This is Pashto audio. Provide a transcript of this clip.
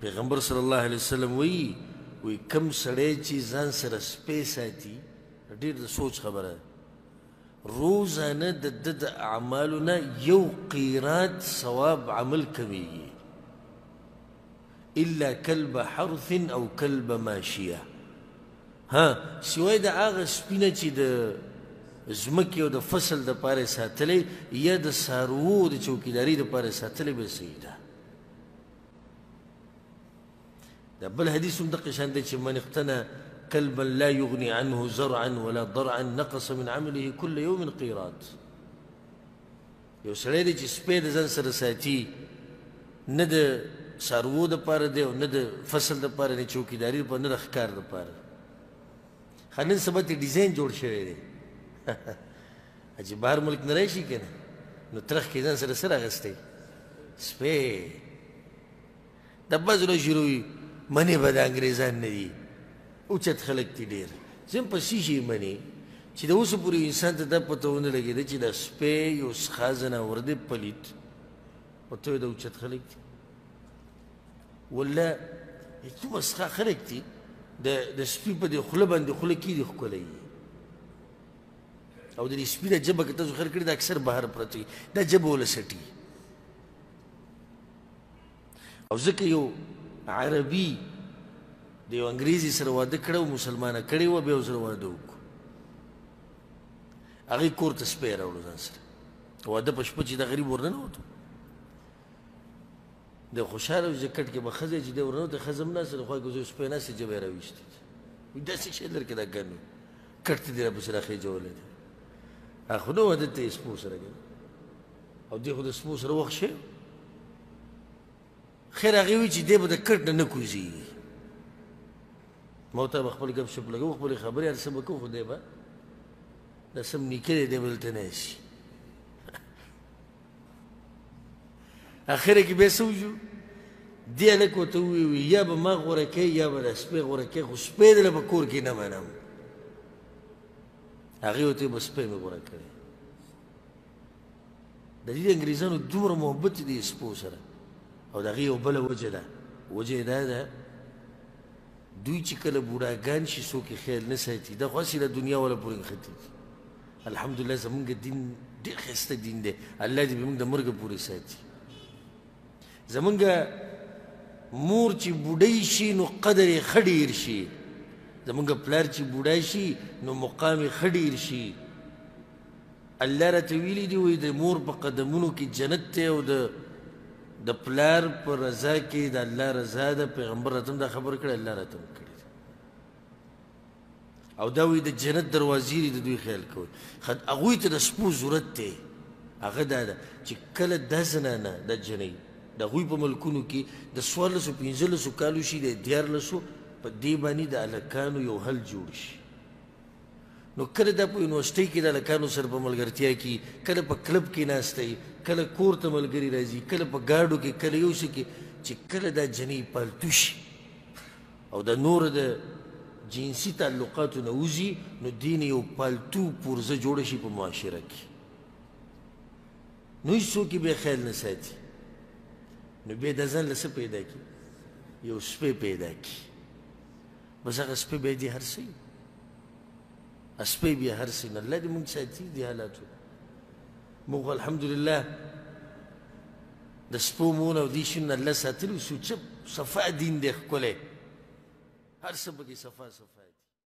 پیغمبر صلی الله علیه وسلم وی وی کم سړی چې ځان سره سپې ساتي ډیر د سوچ خبره روزانه د د اعمالو نه یو قیرات ثواب عمل کوي الا کلب حرث او کلب ماشیه ها سوای د هغه سپي نه چې د ځمکې او د فصل دپاره یې ساتلی یا د څاروو د چوکیداري دپاره یې ساتلی به صحیح ده دا بل حدیث هم دقه شان دی چې من اقتنى كلبا لا يغني عنه زرعا ولا ضرعا نقص من عمله كل يوم قيرات یو سړی دی چې سپی د ځان سره ساتي نه د څاروو دپاره دی او نه د فصل دپاره نه چوکیداري دپاره نه د ښکار دپاره ښه نن سبا ترې ډیزاین جوړ شوی دی چې بهر ملک نه راشي که نه نو ترخ کې ځان سره څه راغستی سپی د بزلو شروعي منی به د انګریزان نه دي اوچت خلک دي ډېر زم په سی شي منی چې د اوسه پورې انسان ته دا پته ونه لګېده چې د سپی یو څخه ځناور دی پلیت او ته د اوچت خلک دي ولا څومره څخه خلک دي د د سپي په دې خوله باندې خوله کې دي ښکلی او د دې سپي د ژبه که تاسو خیر کړي دا اکثر بهر پرته دا ژبه ولسټي او ځکه یو عربي د یو انګریزي سره واده کړی او مسلمانه کړې وه بیا ورسره واده وکړو هغې کور ته سپی راوړو ځان سره واده په شپه چې دا غریب ورننوتو د خوشحاله او جکټ کې به ښځه چې دی ورنوته ښځه هم ناسته د خوا کې زه سپی ناستې جبه یې راویستې داسې شی لر کې دا ګن وي کټ ته دې راپسې راخېجولی دی خو نه واده ته یې سپو سره کوي او دی خو د سپو سره وخت شي خیر هغه وی چې دی به د کټ نه نه کوزي موته به خپل ګپ شپ لګو خپل خبرې هر څه به کو خو دی به د سم نیکه دی به دلته نه شي اخر کې به سوجو دی هلک ورته وویل یا به ما غوره کوي یا به د سپی غوره کوي خو سپی دله په کور کې نه منم هغې ورته به سپی مې غوره کړی د دې انګریزانو دومره محبت چې دی سپو سره او دغه یو بل وجه ده وجه دا ده دوی چې کله بوډاګان شي څوک یې خیال نه ساتي دا خو هسې له دنیا ولا پورې نښتي دي الحمدلله زمونږ دین ډېر ښایسته دین دی الله دې موږ د مرګه پورې ساتي زمونږ مور چې بوډۍ شي نو قدر یې ښه ډېر شي زمونږ پلار چې بوډا شي نو مقام یې ښه ډېر شي الله راته ویلي دي وایي د مور په قدمونو کې جنت دی او د د پلار په رضا کې د الله رضا ده پیغمبر راته دا خبر کړی الله راته کړی او دا وی د جنت دروازې لري د دوی خیال کوي خد هغه ته د سپو ضرورت دی هغه دا ده چې کله د زنانه د جنۍ د غوی په ملکونو کې د سوال سو پنځل سو کالو شي د دیار لسو په دی باندې د الکانو یو حل جوړ شي نو کله دا په یونیورسټۍ کې د هلکانو سره په ملګرتیا کې کله په کلب کې ناسته یې کله کور ته ملګري راځي کله په ګاډو کې کله یو څه کې چې کله دا جنۍ پالتو شي او د نور د جنسي تعلقاتو نه وځي نو دین یو پالتو پورزه جوړه شي په معاشره کې نو هیڅوک یې بیا خیال نه ساتي نو بیا د ځان له څه پیدا کړي یو سپی پیدا کړي بس هغه سپی به دي هر سي سپی به هر سي نه الله دې مونږ ساتي دي حالاتو مونږ الحمدلله د سپو مون او دي شنه الله ساتلو سوچ صفا دین دې خپل هر څه به صفا صفا